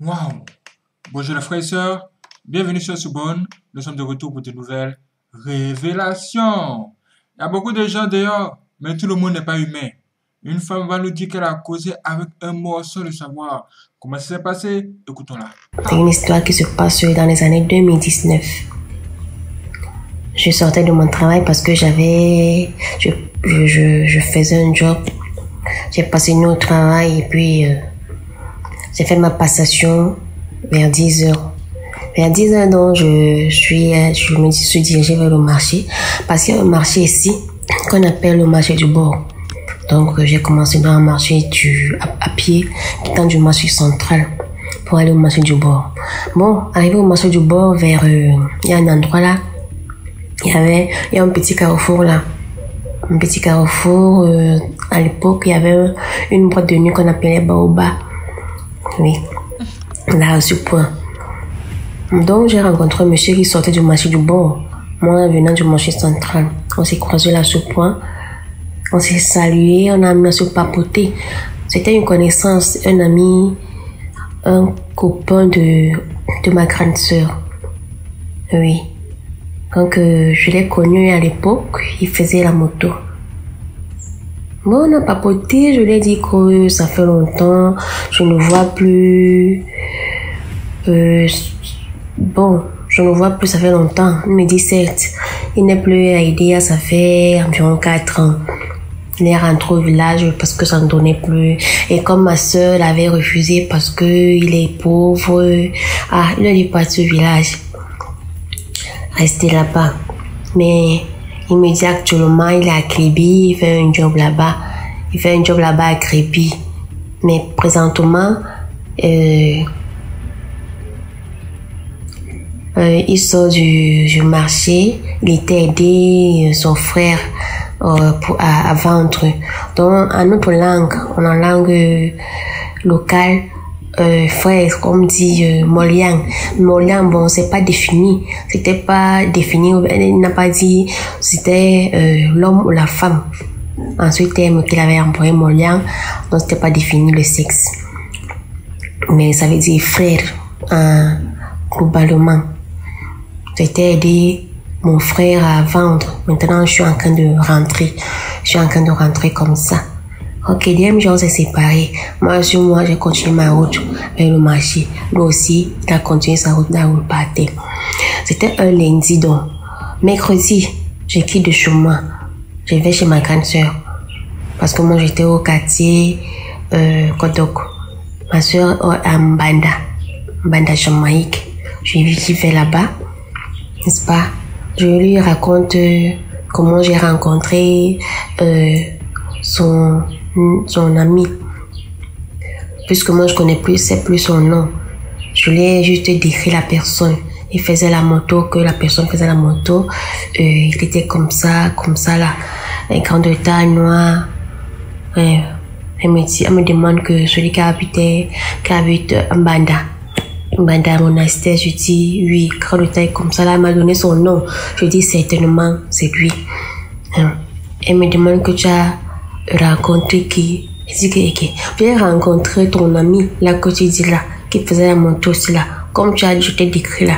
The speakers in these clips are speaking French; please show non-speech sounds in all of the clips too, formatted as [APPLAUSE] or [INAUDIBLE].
Waouh Bonjour les frères et sœurs, bienvenue sur Soubonne. Nous sommes de retour pour de nouvelles révélations. Il y a beaucoup de gens dehors, mais tout le monde n'est pas humain. Une femme va nous dire qu'elle a causé avec un morceau de savoir. Comment ça s'est passé? Écoutons-la. C'est une histoire qui se passe dans les années 2019. Je sortais de mon travail parce que j'avais, je, je, je, faisais un job. J'ai passé une au travail et puis euh, j'ai fait ma passation vers 10 heures. Vers 10 heures, donc, je suis, euh, je me suis dirigée vers le marché parce qu'il y a un marché ici qu'on appelle le marché du bord. Donc, euh, j'ai commencé dans un marché du, à, à pied, quittant du marché central pour aller au marché du bord. Bon, arrivé au marché du bord, vers, euh, il y a un endroit là, il y avait, il y a un petit carrefour là. Un petit carrefour, à l'époque, il y avait une boîte de nuit qu'on appelait Baoba. Oui. Là, à ce point. Donc, j'ai rencontré un monsieur qui sortait du marché du bord. Moi, venant du marché central. On s'est croisés là à ce point. On s'est salué, on a amené à se papoter. C'était une connaissance, un ami, un copain de, de ma grande sœur. Oui. Donc, euh, je l'ai connu à l'époque, il faisait la moto. Bon, on a papoté, je lui ai dit que ça fait longtemps, je ne vois plus. Euh, bon, je ne vois plus, ça fait longtemps. Il me dit certes, il n'est plus à Idea, ça fait environ 4 ans. Il est rentré au village parce que ça ne donnait plus. Et comme ma soeur l'avait refusé parce que il est pauvre, ah, il est parti au village. Rester là-bas. Mais il me dit actuellement, il est à Créby, il fait un job là-bas. Il fait un job là-bas à Créby. Mais présentement, euh, euh, il sort du, marché. Il était aidé euh, son frère euh, pour, à, à vendre. Donc, en notre langue, en langue locale, euh, frère, comme dit euh, Molian. Molian, bon, c'est pas défini. C'était pas défini. Il n'a pas dit c'était euh, l'homme ou la femme. En ce terme qu'il avait employé Molian, donc c'était pas défini le sexe. Mais ça veut dire frère, hein, globalement. C'était aider mon frère à vendre. Maintenant, je suis en train de rentrer. Je suis en train de rentrer comme ça. Ok, jour, on s'est séparés. Moi, sur moi, j'ai continué ma route vers le marché. Lui aussi, il a continué sa route là où il. C'était un lundi, donc. Mercredi, je quitte de chez moi. Je vais chez ma grande sœur. Parce que moi, j'étais au quartier euh, Kodok. Ma sœur à Mbanda. Mbanda Jamaïque. Je vais là-bas. N'est-ce pas? Je lui raconte euh, comment j'ai rencontré euh, son son ami. Puisque moi je connais plus, c'est plus son nom. Je lui ai juste décrit la personne. Il faisait la moto, que la personne faisait la moto. Euh, il était comme ça, comme ça là. Un grand de taille noir. Elle me dit, elle me demande que celui qui habitait, qui habite Mbanda. Mbanda monastère, je dis oui, grand de taille comme ça là, elle m'a donné son nom. Je dis certainement, c'est lui. Elle me demande que tu as rencontré qui j'ai rencontré ton ami, là, que tu dis là, qui faisait la aussi là. Comme tu as je t'ai décrit là.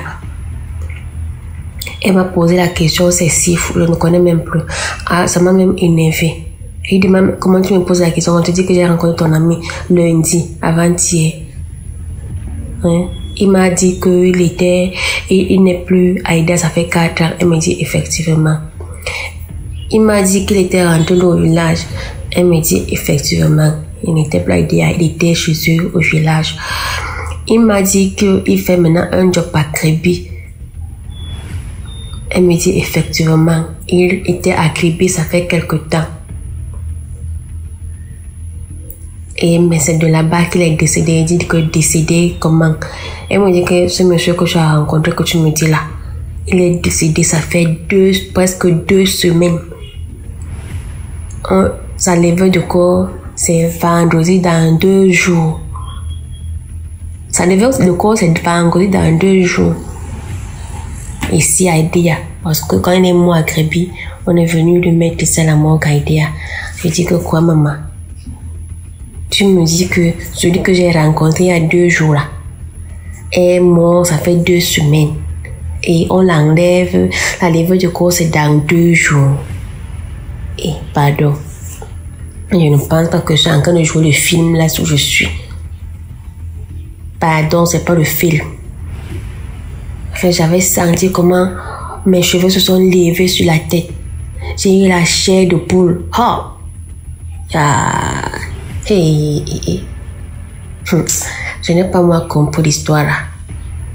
Elle m'a posé la question, c'est si fou, je ne connais même plus. Ah, ça m'a même énervé. Il même, comment tu me poses la question? On te dit que j'ai rencontré ton ami lundi, avant-hier. Hein? Il m'a dit qu'il était, il, il n'est plus à Ida, ça fait 4 ans. Elle m'a dit effectivement. Il m'a dit qu'il était rentré au village. Elle me dit effectivement, il n'était pas idéal, il était chez eux au village. Il m'a dit qu'il fait maintenant un job à Créby. Elle me dit effectivement, il était à Créby, ça fait quelque temps. Et mais c'est de là-bas qu'il est décédé. Il dit que décédé comment? Elle me dit que ce monsieur que tu as rencontré, que tu me dis là, il est décédé, ça fait deux, presque deux semaines. On, sa levée de corps, c'est vendredi dans deux jours. Sa levée de corps, c'est vendredi dans deux jours. Ici à. Parce que quand il est mort à Créby, on est venu lui mettre à la morgue à Idea. Je dis que quoi, maman? Tu me dis que celui que j'ai rencontré il y a deux jours là, est mort, ça fait deux semaines. Et on l'enlève, la levée du corps, c'est dans deux jours. Et pardon. Je ne pense pas que je suis en train de jouer le film là où je suis. Pardon, c'est pas le film. J'avais senti comment mes cheveux se sont levés sur la tête. J'ai eu la chair de poule. Oh! Ah. Hey. Hum. Je n'ai pas moi compris l'histoire là.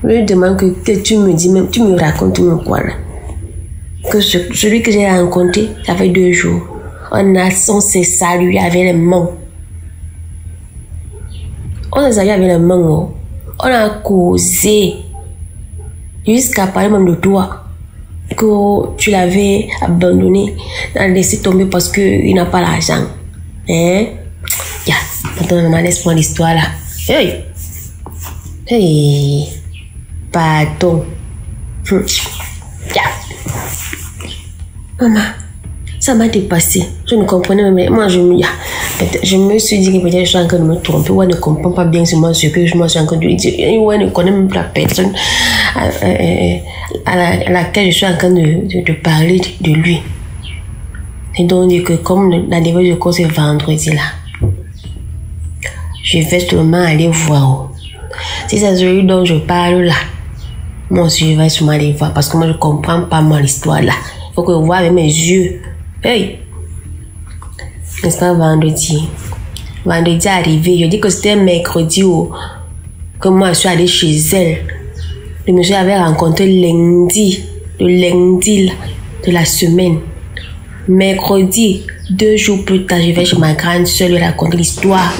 Je demande que, que tu me dis même, tu me racontes même quoi là. Que ce- celui que j'ai rencontré, ça fait deux jours. On a, on s'est salué avec les mains. On s'est salué avec les mains. oh. On a causé. Jusqu'à parler même de toi. Que tu l'avais abandonné, l'as laissé tomber parce qu'il n'a pas l'argent. Hein? Ya, maintenant, maman, laisse-moi l'histoire là. Hey! Hey! Pardon. Hum. Maman, ça m'a dépassé. Je ne comprenais même. Moi, je me, je me suis dit que peut-être je suis en train de me tromper. Ou elle ne comprend pas bien ce que je suis en train de lui dire. Ou elle ne connaît même pas la personne à, à la- à laquelle je suis en train de, de, de parler de, de lui. Et donc, dit que comme la levée du corps c'est vendredi là, je vais seulement aller voir. Si c'est celui dont je parle là, moi aussi je vais sûrement aller voir parce que moi je comprends pas moi l'histoire là. Faut que je voie avec mes yeux. Hey! N'est-ce pas vendredi? Vendredi arrivé, je dis que c'était mercredi où, que moi je suis allée chez elle. Le monsieur avait rencontré lundi, le lundi de la semaine. Mercredi, deux jours plus tard, je vais chez ma grande soeur lui raconter l'histoire.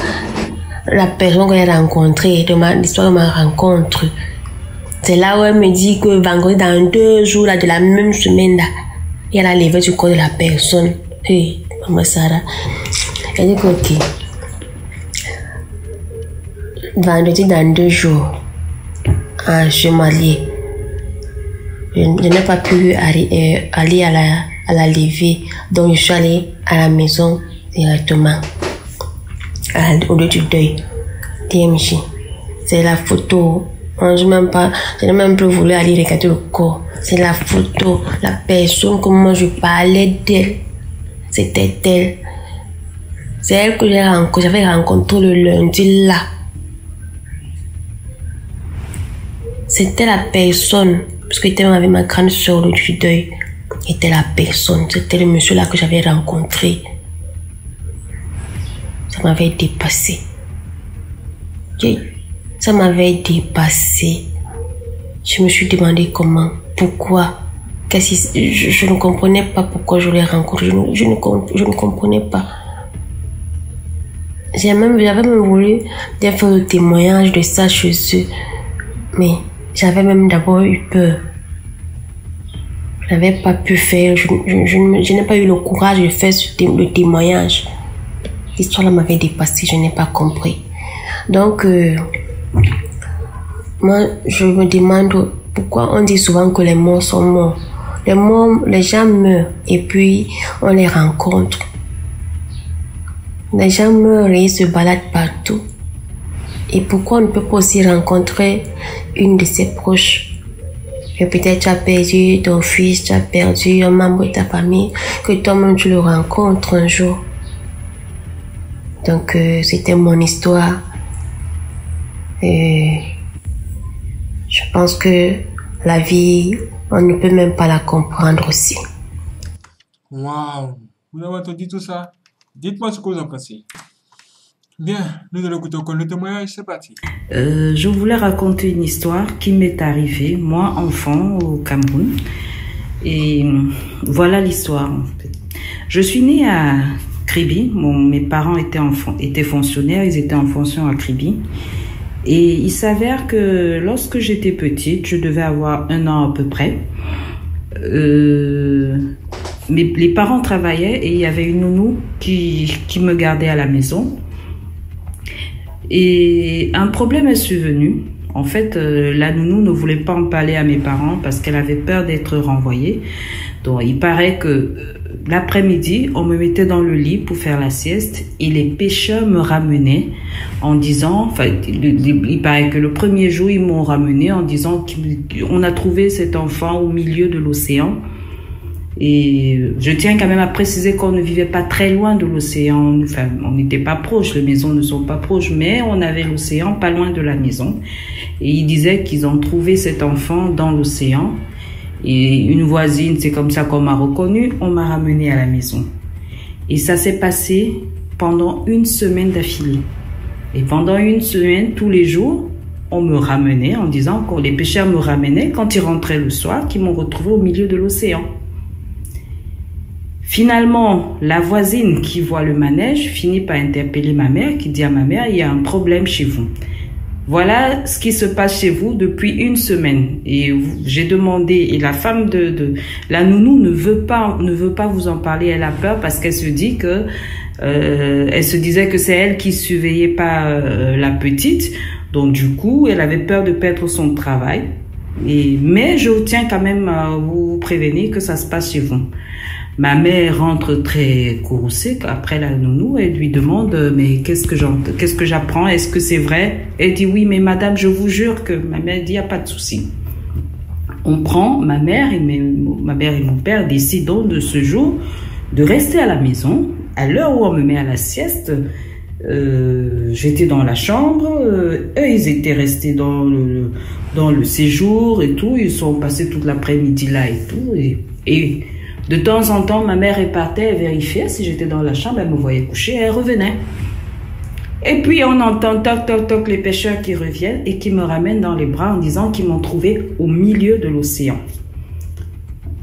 La personne que j'ai rencontrée, l'histoire de ma rencontre. C'est là où elle me dit que vendredi, dans deux jours là, de la même semaine, là, il y a la levée du corps de la personne. Hey, maman Sarah. Elle dit ok. Vendredi, dans deux jours, suis mariée. Je, n'ai pas pu aller, euh, aller à, la, à la levée, donc je suis allée à la maison directement, au lieu du deuil, DMJ. C'est la photo. Je n'ai même plus voulu aller regarder le corps. C'est la photo, la personne moi je parlais d'elle. C'était elle. C'est elle que j'ai rencontré, j'avais rencontré le lundi là. C'était la personne, parce que j'étais avec ma grande soeur le deuil. Était la personne, c'était le monsieur là que j'avais rencontré. Ça m'avait dépassé. Ça m'avait dépassé. Je me suis demandé comment, pourquoi, je, je ne comprenais pas pourquoi je l'ai rencontré. Je ne, je ne, je ne comprenais pas. J'ai même, j'avais même voulu faire le témoignage de ça chez eux. Mais j'avais même d'abord eu peur. Je n'avais pas pu faire, je, je, n'ai pas eu le courage de faire ce le témoignage. L'histoire m'avait dépassé, je n'ai pas compris. Donc, euh, moi, je me demande pourquoi on dit souvent que les morts sont morts? Les morts, les gens meurent et puis on les rencontre. Les gens meurent et ils se baladent partout. Et pourquoi on ne peut pas aussi rencontrer une de ses proches? Et peut-être tu as perdu ton fils, tu as perdu un membre de ta famille, que toi-même tu le rencontres un jour. Donc euh, c'était mon histoire. Et je pense que la vie, on ne peut même pas la comprendre aussi. Waouh! Vous avez entendu tout ça? Dites-moi ce que vous en pensez. Bien, nous allons écouter encore le témoignage, c'est parti. Euh, je voulais raconter une histoire qui m'est arrivée, moi, enfant, au Cameroun. Et euh, voilà l'histoire, en fait. Je suis née à Kribi. Mes parents étaient fonctionnaires, ils étaient en fonction à Kribi. Et il s'avère que lorsque j'étais petite, je devais avoir un an à peu près. Euh, les parents travaillaient et il y avait une nounou qui, qui me gardait à la maison. Et un problème est survenu. En fait, euh, la nounou ne voulait pas en parler à mes parents parce qu'elle avait peur d'être renvoyée. Donc, il paraît que l'après-midi, on me mettait dans le lit pour faire la sieste et les pêcheurs me ramenaient en disant, enfin, il, paraît que le premier jour, ils m'ont ramené en disant qu'on a trouvé cet enfant au milieu de l'océan. Et je tiens quand même à préciser qu'on ne vivait pas très loin de l'océan. Enfin, on n'était pas proches, les maisons ne sont pas proches, mais on avait l'océan pas loin de la maison. Et ils disaient qu'ils ont trouvé cet enfant dans l'océan. Et une voisine, c'est comme ça qu'on m'a reconnu, on m'a ramené à la maison. Et ça s'est passé pendant une semaine d'affilée. Et pendant une semaine, tous les jours, on me ramenait en disant que les pêcheurs me ramenaient quand ils rentraient le soir, qu'ils m'ont retrouvé au milieu de l'océan. Finalement, la voisine qui voit le manège finit par interpeller ma mère, qui dit à ma mère, il y a un problème chez vous. Voilà ce qui se passe chez vous depuis une semaine. Et j'ai demandé, et la femme de, de, la nounou ne veut pas, ne veut pas vous en parler. Elle a peur parce qu'elle se dit que, euh, elle se disait que c'est elle qui surveillait pas euh, la petite. Donc du coup, elle avait peur de perdre son travail. Et, mais je tiens quand même à vous prévenir que ça se passe chez vous. Ma mère rentre très courroucée après la nounou et lui demande mais qu'est-ce que qu'est-ce que j'apprends? Est-ce que c'est vrai? Elle dit oui mais madame je vous jure que ma mère dit y a pas de souci. On prend ma mère et ma mère et mon père décident de ce jour de rester à la maison à l'heure où on me met à la sieste. Euh, j'étais dans la chambre, euh, eux ils étaient restés dans le dans le séjour et tout, ils sont passés toute l'après-midi là et tout et de temps en temps, ma mère repartait et vérifiait si j'étais dans la chambre, elle me voyait coucher elle revenait. Et puis on entend toc toc toc les pêcheurs qui reviennent et qui me ramènent dans les bras en disant qu'ils m'ont trouvé au milieu de l'océan.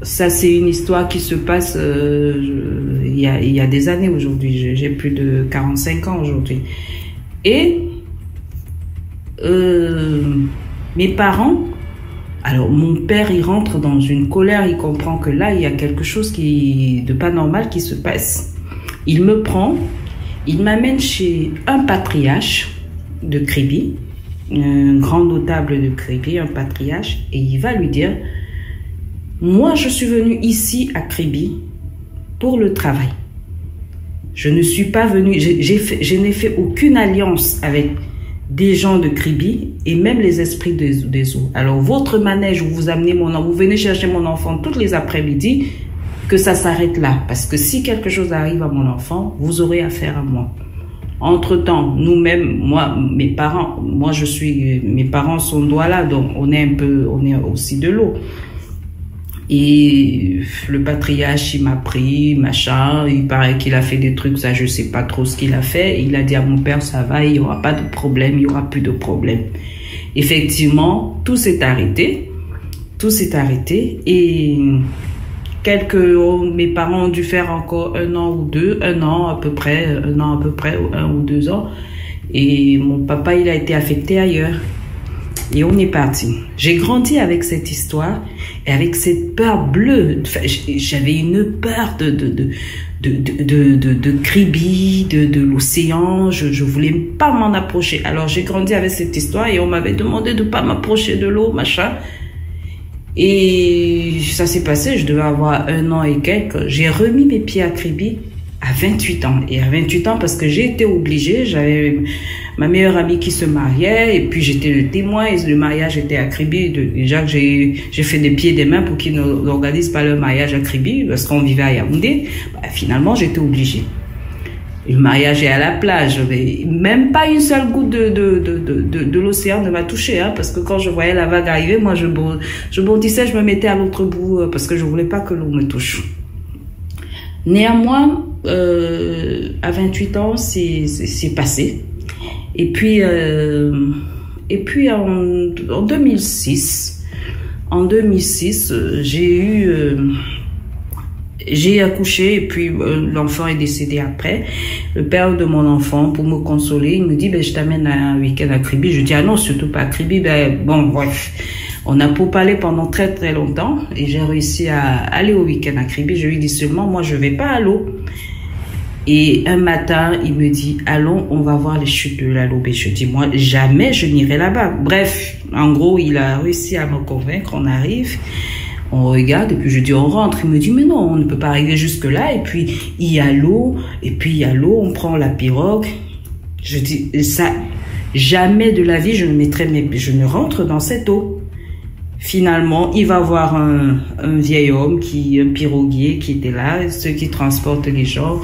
Ça c'est une histoire qui se passe euh, il, y a, il, y a, des années aujourd'hui. J'ai plus de 45 ans aujourd'hui. Et euh, mes parents alors mon père, il rentre dans une colère, il comprend que là, il y a quelque chose de pas normal qui se passe. Il me prend, il m'amène chez un patriarche de Kribi, un grand notable de Kribi, un patriarche, et il va lui dire, moi je suis venu ici à Kribi pour le travail. Je ne suis pas venu, je n'ai fait aucune alliance avec des gens de Kribi et même les esprits des, des eaux. Alors, votre manège où vous amenez mon vous venez chercher mon enfant toutes les après-midi, que ça s'arrête là. Parce que si quelque chose arrive à mon enfant, vous aurez affaire à moi. Entre-temps, nous-mêmes, moi, mes parents, moi je suis, mes parents sont là, donc on est un peu, on est aussi de l'eau. Et le patriarche, il m'a pris, machin, il paraît qu'il a fait des trucs, ça je sais pas trop ce qu'il a fait. Il a dit à mon père, ça va, il y aura pas de problème, il y aura plus de problème. Effectivement, tout s'est arrêté, tout s'est arrêté et quelques, mes parents ont dû faire encore un an ou deux, un an à peu près, un an à peu près, un ou deux ans. Et mon papa, il a été affecté ailleurs. Et on est parti. J'ai grandi avec cette histoire et avec cette peur bleue. J'avais une peur de, de, de, de, de, de, de de, de l'océan. Je, je voulais pas m'en approcher. Alors j'ai grandi avec cette histoire et on m'avait demandé de pas m'approcher de l'eau, machin. Et ça s'est passé, je devais avoir un an et quelques. J'ai remis mes pieds à Kribi à 28 ans. Et à 28 ans, parce que j'ai été obligée, j'avais ma meilleure amie qui se mariait, et puis j'étais le témoin, et le mariage était à Kribi. Déjà que j'ai, fait des pieds et des mains pour qu'ils n'organisent pas leur mariage à Kribi, parce qu'on vivait à Yaoundé. Bah, finalement, j'étais obligée. le mariage est à la plage. Même pas une seule goutte de, de, l'océan ne m'a touché, hein, parce que quand je voyais la vague arriver, moi, je, je bondissais, je me mettais à l'autre bout, euh, parce que je voulais pas que l'eau me touche. Néanmoins, euh, à 28 ans, c'est passé. Et puis, euh, et puis en, en, 2006, en 2006, j'ai eu, euh, j'ai accouché et puis euh, l'enfant est décédé après. Le père de mon enfant, pour me consoler, il me dit, ben, je t'amène un week-end à Kribi. Je dis, ah non, surtout pas à Kribi. Ben, bon, bref. On a parler pendant très très longtemps et j'ai réussi à aller au week-end à Kribi. Je lui dis seulement, moi je vais pas à l'eau. Et un matin, il me dit, allons, on va voir les chutes de la Lobe. Je dis, moi, jamais je n'irai là-bas. Bref, en gros, il a réussi à me convaincre. On arrive, On regarde et puis je dis on rentre. Il me dit mais non, on ne peut pas arriver jusque là. Et puis il y a l'eau et puis il y a l'eau. On prend la pirogue. Je dis ça, jamais de la vie je ne mettrai je ne rentre dans cette eau. Finalement, il va voir un, un, vieil homme qui, un piroguier qui était là, ceux qui transportent les gens.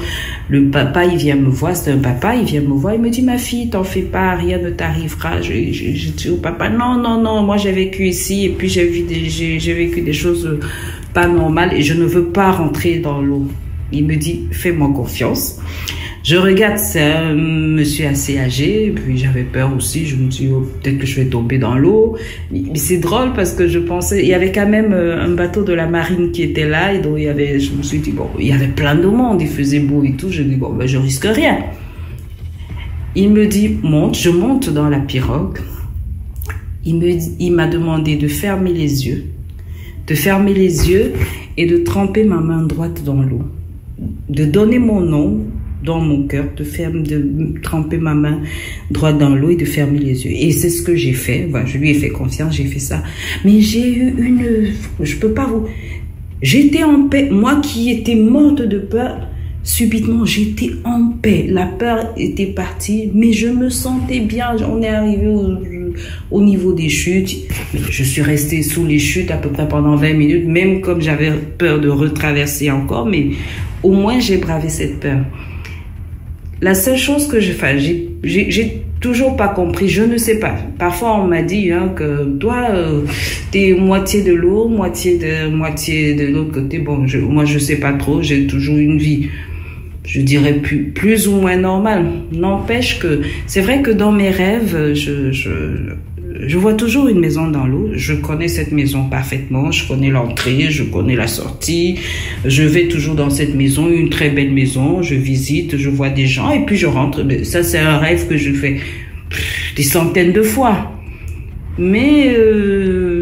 Le papa, il vient me voir, c'est un papa, il vient me voir, il me dit, ma fille, t'en fais pas, rien ne t'arrivera. Je, je, je, dis au papa, non, non, non, moi j'ai vécu ici et puis j'ai vu des, j'ai vécu des choses pas normales et je ne veux pas rentrer dans l'eau. Il me dit, fais-moi confiance. Je regarde, c'est un monsieur assez âgé, puis j'avais peur aussi, je me dis oh, peut-être que je vais tomber dans l'eau. Mais c'est drôle parce que je pensais, il y avait quand même un bateau de la marine qui était là, et donc il y avait, je me suis dit, bon, il y avait plein de monde, il faisait beau et tout, je dis, bon, ben je risque rien. Il me dit, monte, je monte dans la pirogue. Il me, il m'a demandé de fermer les yeux, de fermer les yeux et de tremper ma main droite dans l'eau, de donner mon nom dans mon cœur, de, faire, de tremper ma main droite dans l'eau et de fermer les yeux. Et c'est ce que j'ai fait. Voilà, je lui ai fait confiance, j'ai fait ça. Mais j'ai eu une... Je peux pas vous... J'étais en paix. Moi qui étais morte de peur, subitement j'étais en paix. La peur était partie, mais je me sentais bien. On est arrivé au, au niveau des chutes. Je suis restée sous les chutes à peu près pendant 20 minutes, même comme j'avais peur de retraverser encore, mais au moins j'ai bravé cette peur. La seule chose que je fais, j'ai toujours pas compris, je ne sais pas. Parfois on m'a dit hein, que toi, euh, t'es moitié de l'eau, moitié de moitié de l'autre côté. Bon, je, moi je sais pas trop, j'ai toujours une vie, je dirais plus plus ou moins normale. N'empêche que c'est vrai que dans mes rêves, je je vois toujours une maison dans l'eau. Je connais cette maison parfaitement. Je connais l'entrée, je connais la sortie. Je vais toujours dans cette maison, une très belle maison. Je visite, je vois des gens et puis je rentre. Ça, c'est un rêve que je fais des centaines de fois. Mais euh,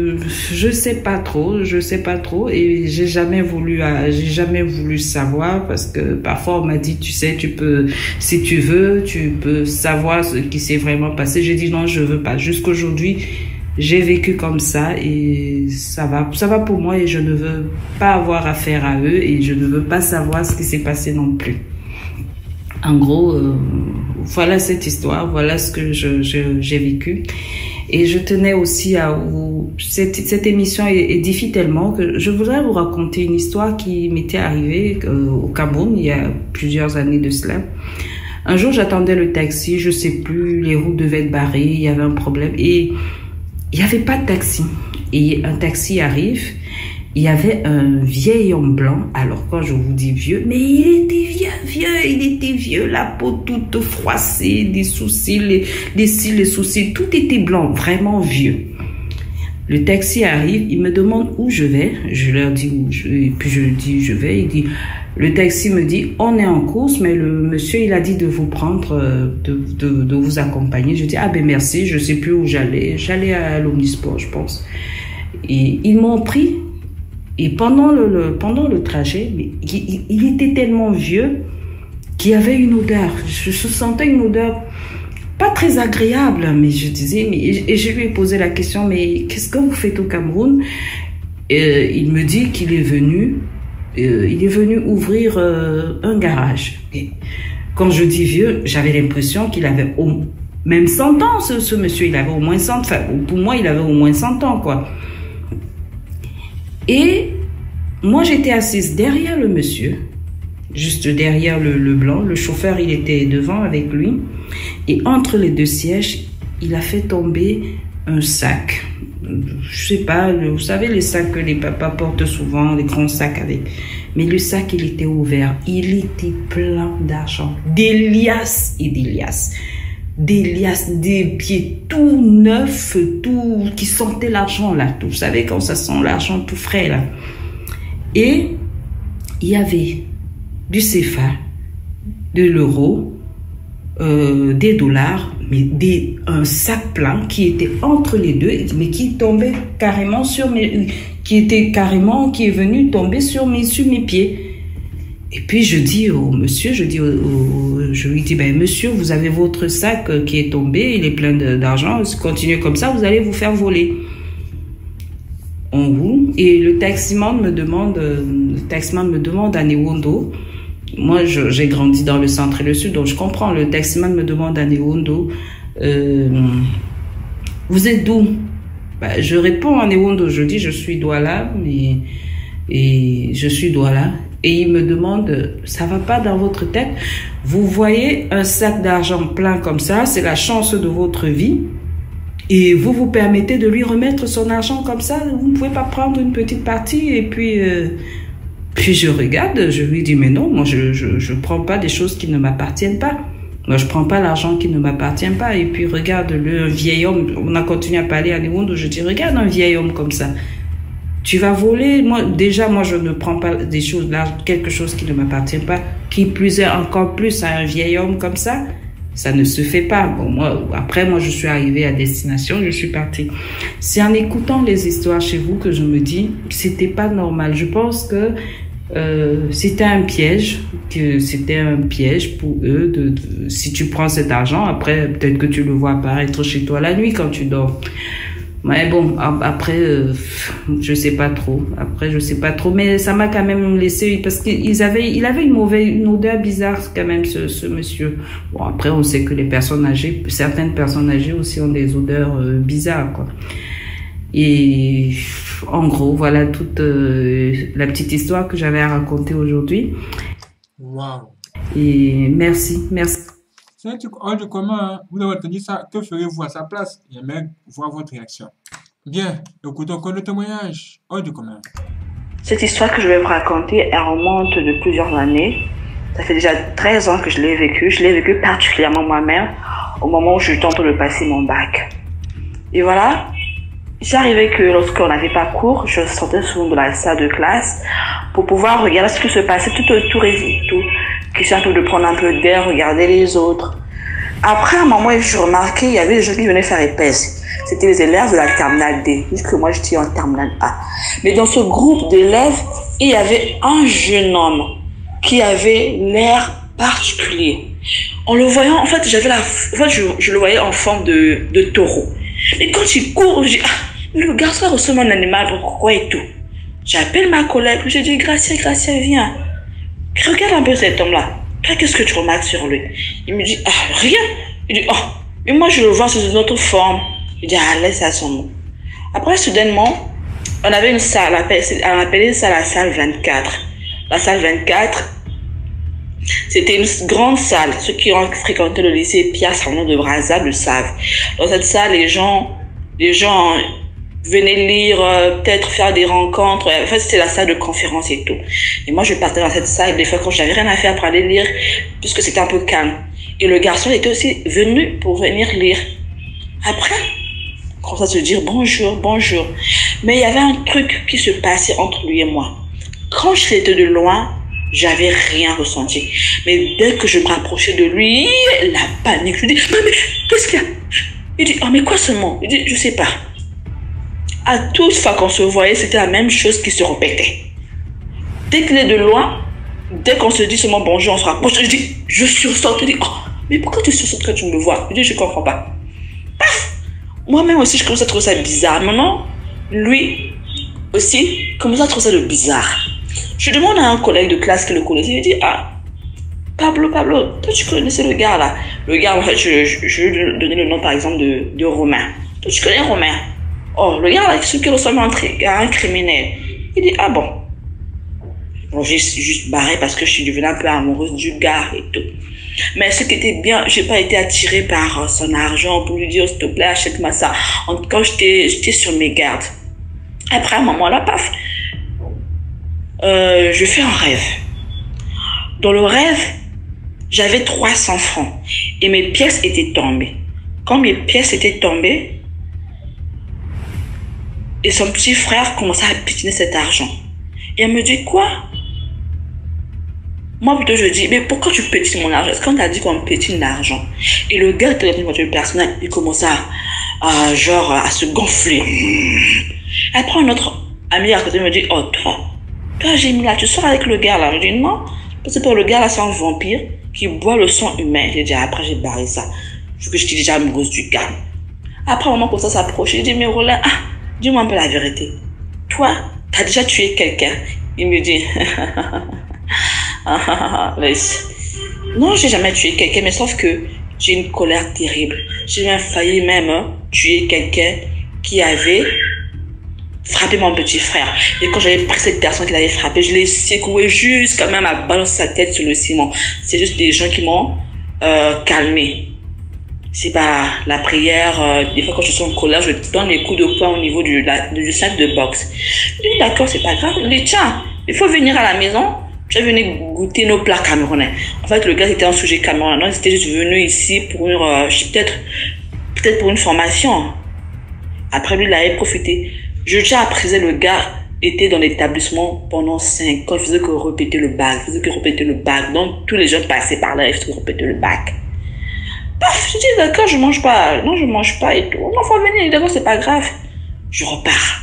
je sais pas trop, je sais pas trop et j'ai jamais voulu euh, j'ai jamais voulu savoir parce que parfois on m'a dit tu sais tu peux si tu veux tu peux savoir ce qui s'est vraiment passé. J'ai dit non, je veux pas. Jusqu'aujourd'hui, j'ai vécu comme ça et ça va ça va pour moi et je ne veux pas avoir affaire à eux et je ne veux pas savoir ce qui s'est passé non plus. En gros, euh, voilà cette histoire, voilà ce que j'ai vécu. Et je tenais aussi à vous... Cette, cette émission édifie tellement que je voudrais vous raconter une histoire qui m'était arrivée euh, au Cameroun il y a plusieurs années de cela. Un jour, j'attendais le taxi, je sais plus, les routes devaient être barrées, il y avait un problème et il n'y avait pas de taxi. Et un taxi arrive il y avait un vieil homme blanc. Alors quand je vous dis vieux, mais il était vieux, vieux, il était vieux, la peau toute froissée, des sourcils, les cils, les sourcils, tout était blanc, vraiment vieux. Le taxi arrive, il me demande où je vais. Je leur dis où je et puis je dis je vais. Il dit, le taxi me dit, on est en course, mais le monsieur, il a dit de vous prendre, euh, de, de, de vous accompagner. Je dis, ah ben merci, je sais plus où j'allais. J'allais à l'Omnisport, je pense. Et ils m'ont pris et pendant le, pendant le trajet, il, il, était tellement vieux qu'il y avait une odeur. Je, sentais une odeur pas très agréable, mais je disais, mais, et je lui ai posé la question, mais qu'est-ce que vous faites au Cameroun? Et Il me dit qu'il est venu, euh, il est venu ouvrir euh, un garage. Quand je dis vieux, j'avais l'impression qu'il avait au, même 100 ans, ce, ce, monsieur, il avait au moins 100, enfin, pour moi, il avait au moins 100 ans, quoi. Et moi, j'étais assise derrière le monsieur, juste derrière le, le, blanc. Le chauffeur, il était devant avec lui. Et entre les deux sièges, il a fait tomber un sac. Je sais pas, vous savez, les sacs que les papas portent souvent, les grands sacs avec. Mais le sac, il était ouvert. Il était plein d'argent. Des liasses et des liasses des liasses, des pieds tout neufs, tout, qui sentaient l'argent là, tout. Vous savez, quand ça sent l'argent tout frais là. Et il y avait du CFA, de l'euro, euh, des dollars, mais des, un sac plein qui était entre les deux, mais qui tombait carrément sur mes, qui était carrément, qui est venu tomber sur mes, sur mes pieds. Et puis je dis au monsieur, je dis je lui dis ben monsieur, vous avez votre sac euh, qui est tombé, il est plein d'argent, continuez comme ça, vous allez vous faire voler. Et le taximan me demande, le taximan me demande à Newondo. Moi, j'ai grandi dans le centre et le sud, donc je comprends. Le taximan me demande à Newondo, euh, vous êtes d'où? Bah, Je réponds à Newondo, je dis je suis Douala, mais et je suis Douala. Et il me demande, ça va pas dans votre tête? Vous voyez un sac d'argent plein comme ça, c'est la chance de votre vie. Et vous vous permettez de lui remettre son argent comme ça, vous ne pouvez pas prendre une petite partie et puis euh, puis je regarde, je lui dis mais non, moi je je je prends pas des choses qui ne m'appartiennent pas. Moi je prends pas l'argent qui ne m'appartient pas et puis regarde le vieil homme, on a continué à parler à Néwondo, je dis regarde un vieil homme comme ça. Tu vas voler, moi déjà moi je ne prends pas des choses là, quelque chose qui ne m'appartient pas, qui plus est encore plus à un vieil homme comme ça. Ça ne se fait pas. Bon, moi, après, moi, je suis arrivée à destination, je suis partie. C'est en écoutant les histoires chez vous que je me dis, c'était pas normal. Je pense que euh, c'était un piège, que c'était un piège pour eux. De, si tu prends cet argent, après, peut-être que tu le vois apparaître chez toi la nuit quand tu dors. Mais bon, après, euh, je sais pas trop. Après, je sais pas trop. Mais ça m'a quand même laissé parce qu'il avait, il avait une mauvaise, une odeur bizarre quand même ce, ce monsieur. Bon, après, on sait que les personnes âgées, certaines personnes âgées aussi ont des odeurs euh, bizarres, quoi. Et en gros, voilà toute euh, la petite histoire que j'avais à raconter aujourd'hui. Wow. Et merci, merci. C'est un truc hors du commun. Vous avez entendu ça. Que ferez-vous à sa place? J'aimerais voir votre réaction. Bien, écoutons encore le témoignage hors du commun. Cette histoire que je vais vous raconter, elle remonte de plusieurs années. Ça fait déjà 13 ans que je l'ai vécu. Je l'ai vécu particulièrement moi-même au moment où je tente de passer mon bac. Et voilà, arrivé que lorsqu'on n'avait pas cours, je sortais souvent de la salle de classe pour pouvoir regarder ce qui se passait tout autour tout. Question un peu de prendre un peu d'air, regarder les autres. Après, un moment, je remarquais, il y avait des gens qui venaient faire épaisse. C'était les élèves de la terminale D, puisque moi j'étais en terminale A. Mais dans ce groupe d'élèves, il y avait un jeune homme qui avait l'air particulier. En le voyant, en fait, j'avais la, en fait, je, le voyais en forme de, de taureau. Et quand il court, je dis, ah, le garçon ressemble à un animal, pourquoi et tout? J'appelle ma collègue, je dis, Gracia, Gracia, viens. Regarde un peu cet homme-là. Qu'est-ce que tu remarques sur lui Il me dit, ah, rien. Il dit, oh, mais moi je le vois sous une autre forme. Il dit, ah, laisse à son nom. Après, soudainement, on avait une salle, on appelait ça la salle 24. La salle 24, c'était une grande salle. Ceux qui ont fréquenté le lycée Pierre Sarnon de Brazza le savent. Dans cette salle, les gens, les gens venaient lire, euh, peut-être faire des rencontres. En fait, c'était la salle de conférence et tout. Et moi, je partais dans cette salle des fois quand j'avais rien à faire pour aller lire, puisque c'était un peu calme. Et le garçon était aussi venu pour venir lire. Après, on commence à se dire bonjour, bonjour. Mais il y avait un truc qui se passait entre lui et moi. Quand j'étais de loin, j'avais rien ressenti. Mais dès que je me rapprochais de lui, la panique. Je lui dis, mais, qu'est-ce qu'il y a? Il dit, oh, mais quoi ce mot? Il dit, je sais pas. À toute fois qu'on se voyait, c'était la même chose qui se répétait. Dès qu'il est de loin, dès qu'on se dit seulement bonjour, on se rapproche. Je dis, je sursaute. Je dis, oh, mais pourquoi tu sursautes quand tu me vois? Je dis, je comprends pas. Paf Moi-même aussi, je commence à trouver ça bizarre. Maintenant, lui aussi commence à trouver ça de bizarre. Je demande à un collègue de classe qui le connaissait, il dit, ah, Pablo, Pablo, toi tu connaissais le gars là? Le gars, en fait, je, vais lui donner le nom par exemple de Romain. Toi tu connais Romain? Oh, là, celui qui ressemble à un, criminel. Il dit, ah bon. Bon, j'ai juste barré parce que je suis devenue un peu amoureuse du gars et tout. Mais ce qui était bien, j'ai pas été attirée par son argent pour lui dire, s'il te plaît, achète-moi ça. En tout cas, j'étais sur mes gardes. Après, un moment là, paf, euh, je fais un rêve. Dans le rêve, j'avais 300 francs et mes pièces étaient tombées. Quand mes pièces étaient tombées, et son petit frère commençait à pitiner cet argent. Et elle me dit quoi? Moi plutôt je dis, mais pourquoi tu pétines mon argent? Est-ce qu'on t'a dit qu'on pétine l'argent? Et le gars qui était dans une voiture personnelle, il commence à, genre, à se gonfler. Elle prend un autre ami à côté, me dit, oh toi, toi, j'ai mis là, tu sors avec le gars là. Je dis non, parce que le gars là, c'est un vampire qui boit le sang humain. J'ai dit, après, j'ai barré ça. Vu que j'étais déjà amoureuse du gars. Après, moment, comme ça s'approche, j'ai dit, mais Roland, ah, dis-moi un peu la vérité. Toi, t'as déjà tué quelqu'un Il me dit, [LAUGHS] non, j'ai jamais tué quelqu'un, mais sauf que j'ai une colère terrible. J'ai même failli même tuer quelqu'un qui avait frappé mon petit frère. Et quand j'avais pris cette personne qui l'avait frappé, je l'ai secoué jusqu'à même à balancer sa tête sur le ciment. C'est juste des gens qui m'ont euh, calmé. C'est pas la prière. Euh, des fois, quand je suis en colère, je donne des coups de poing au niveau du, sac de boxe. D'accord, c'est pas grave. Il dit, tiens, il faut venir à la maison. Je vais venir goûter nos plats camerounais. En fait, le gars était un sujet camerounais. Donc, c'était juste venu ici pour une, euh, peut-être, peut-être pour une formation. Après, lui, il avait profité. Je tiens à préciser, le gars était dans l'établissement pendant 5 ans. Il faisait que répéter le bac. Il faisait que répéter le bac. Donc, tous les gens passaient par là. Il faisait que répéter le bac. Paf, je dis, d'accord, je mange pas. Non, je mange pas et tout. Non, faut venir. D'accord, c'est pas grave. Je repars.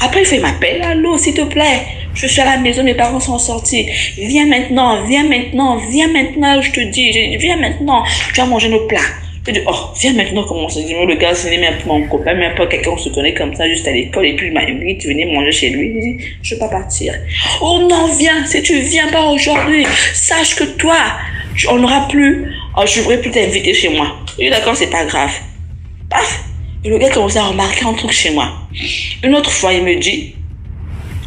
Après, il fait m'appelle. Allô, s'il te plaît. Je suis à la maison, mes parents sont sortis. Viens maintenant, viens maintenant, viens maintenant, je te dis. Viens maintenant. Tu vas manger nos plats. Je dis, oh, viens maintenant commencer. Dis-moi, le gars, c'est même mon copain, même pas quelqu'un, on se connaît comme ça, juste à l'école. Et puis, il m'a dit, tu venais manger chez lui. Il dit, je veux pas partir. Oh non, viens. Si tu viens pas aujourd'hui, sache que toi, on n'aura plus, oh, je voudrais plus t'inviter chez moi. Je d'accord, c'est pas grave. Paf. Et le gars commence à remarquer un truc chez moi. Une autre fois, il me dit,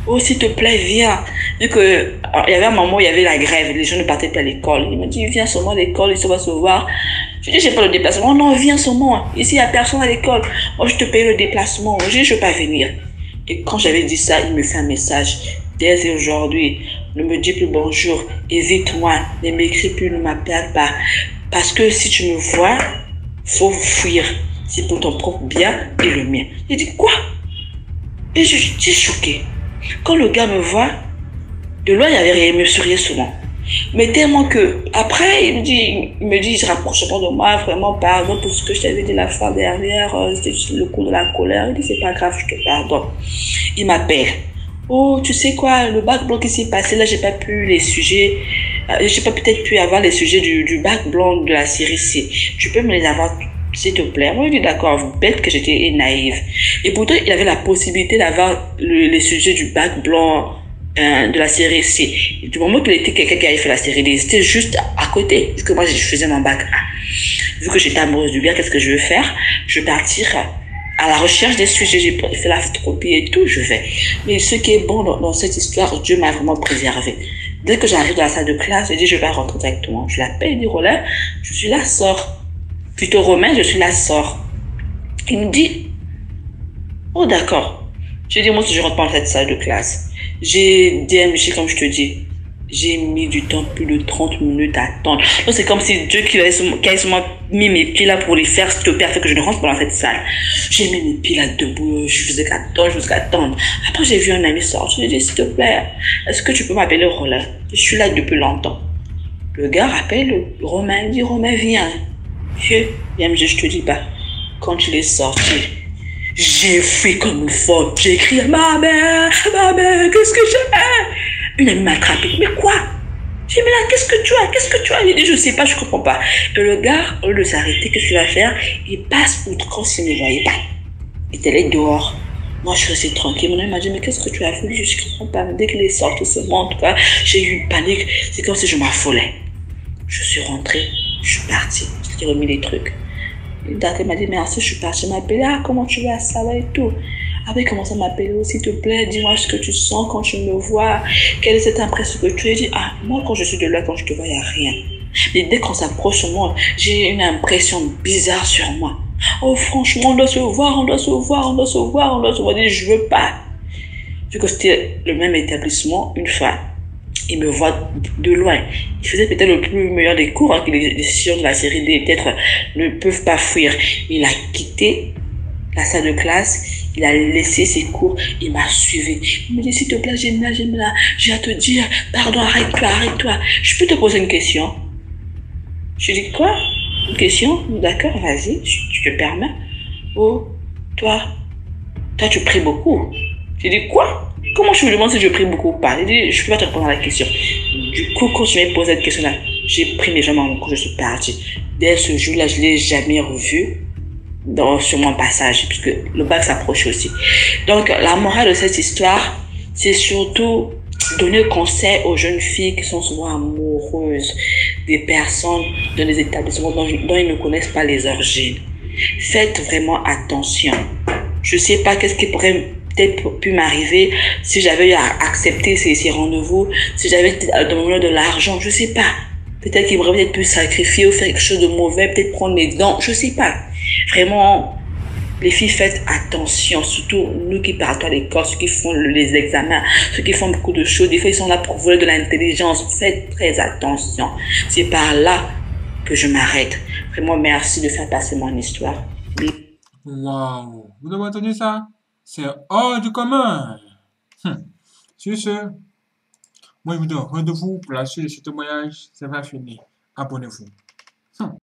oh, s'il te plaît, viens. Vu il y avait un moment où il y avait la grève, les gens ne partaient pas à l'école. Il me dit, viens seulement à l'école, il va se voir. Je dis, j'ai pas le déplacement. Non, viens seulement. Ici, il y a personne à l'école. Moi, je te paye le déplacement. Je dis, je veux pas venir. Et quand j'avais dit ça, il me fait un message. Dès aujourd'hui, ne me dis plus bonjour, évite-moi, ne m'écris plus, ne m'appelle pas. Parce que si tu me vois, faut fuir. C'est pour ton propre bien et le mien. Il dit quoi? Et je suis choqué. Quand le gars me voit, de loin, il avait rien, il me souriait souvent. Mais tellement que, après, il me dit, il me dit, rapproche pas de moi, vraiment, pardon pour ce que je t'avais dit la fois dernière, euh, c'était juste le coup de la colère. Il dit, c'est pas grave, je te pardonne. Il m'appelle. Oh, tu sais quoi, le bac qui s'est passé, là, j'ai pas pu les sujets, euh, j'ai pas peut-être pu avoir les sujets du, du bac blanc de la série C. Tu peux me les avoir s'il te plaît? Moi, je dis d'accord, bête que j'étais naïve. Et pourtant, il avait la possibilité d'avoir le, les sujets du bac blanc euh, de la série C. Du moment qu'il était quelqu'un qui avait fait la série D, c'était juste à côté. Vu que moi, je faisais mon bac A. Vu que j'étais amoureuse du gars, qu'est-ce que je veux faire? Je vais partir à la recherche des sujets. J'ai fait la photocopie et tout, je vais. Mais ce qui est bon dans, dans cette histoire, Dieu m'a vraiment préservé. Dès que j'arrive dans la salle de classe, je dis, je vais rentrer directement. Je l'appelle, il dit, Roland, je suis là, sors plutôt romain, je suis la sœur. Il me dit, oh d'accord. Je dis, moi, je rentre pas dans cette salle de classe. J'ai DMG, comme je te dis. J'ai mis du temps, plus de 30 minutes à attendre. C'est comme si Dieu qui avait, seulement mis mes pieds là pour les faire stopper afin que je ne rentre pas dans cette salle. J'ai mis mes pieds là debout, je faisais qu'attendre, je faisais qu'attendre. Après, j'ai vu un ami sortir, je lui ai dit, s'il te plaît, est-ce que tu peux m'appeler Roland? Je suis là depuis longtemps. Le gars rappelle Romain, il dit, Romain, viens. Je, je te dis pas, quand il est sorti, j'ai fait comme une folle. J'ai crié, ma mère, ma mère, qu'est-ce que j'ai Une amie m'a attrapé. Mais quoi? J'ai dit, mais là, qu'est-ce que tu as? Qu'est-ce que tu as? Il dit, je sais pas, je comprends pas. Et le gars, au lieu de s'arrêter, qu'est-ce qu'il va faire? Il passe outre comme s'il ne voyait pas. Il était là dehors. Moi, je suis restée tranquille. Mon ami m'a dit, mais qu'est-ce que tu as fait? Je ne comprends pas. Dès sorti seulement, en tout cas, j'ai eu une panique. C'est comme si je m'affolais. Je suis rentrée, je suis partie. J'ai remis les trucs. Il m'a dit merci, je suis partie. Il m'a appelé, ah, comment tu vas, ça va et tout. Après, il commence à m'appeler, oh, s'il te plaît, dis-moi ce que tu sens quand tu me vois. Quelle est cette impression que tu as dit, ah, moi, quand je suis de là, quand je te vois, il n'y a rien. Mais dès qu'on s'approche de moi, j'ai une impression bizarre sur moi. Oh, franchement, on doit se voir, on doit se voir, on doit se voir, on doit se voir. Je veux pas. Vu que c'était le même établissement, une fois, il me voit de loin. Il faisait peut-être le plus meilleur des cours, hein, que les décisions de la série D peut-être ne peuvent pas fuir. Il a quitté la salle de classe, il a laissé ses cours, il m'a suivi. Il me dit, s'il te plaît, j'aime là, j'aime là, j'ai à te dire, pardon, arrête-toi, arrête-toi. Je peux te poser une question? Je dis, quoi? Une question? D'accord, vas-y, je, te permets. Oh, toi, toi, tu pries beaucoup. Je dis, quoi? Comment je me demande si je prie beaucoup ou pas? Je dis, je peux pas te répondre à la question. Du coup, quand je m'ai posé cette question-là, j'ai pris mes jambes en mon cou, je suis partie. Dès ce jour-là, je l'ai jamais revu dans, sur mon passage, puisque le bac s'approche aussi. Donc, la morale de cette histoire, c'est surtout donner conseil aux jeunes filles qui sont souvent amoureuses des personnes dans les établissements dont, ils ne connaissent pas les origines. Faites vraiment attention. Je sais pas qu'est-ce qui pourrait peut-être pu m'arriver si j'avais accepter ces, rendez-vous, si j'avais demandé de l'argent, je sais pas. Peut-être qu'il m'aurait peut-être pu sacrifier ou faire quelque chose de mauvais, peut-être prendre mes dents, je sais pas. Vraiment, les filles, faites attention, surtout nous qui partons à l'école, ceux qui font les examens, ceux qui font beaucoup de choses. Des fois, ils sont là pour voler de l'intelligence. Faites très attention. C'est par là que je m'arrête. Vraiment, merci de faire passer mon histoire. Waouh Vous avez entendu ça? C'est hors du commun. Hum. Sur moi je vous donne rendez-vous pour la suite de ce témoignage. Ça va finir. Abonnez-vous. Hum.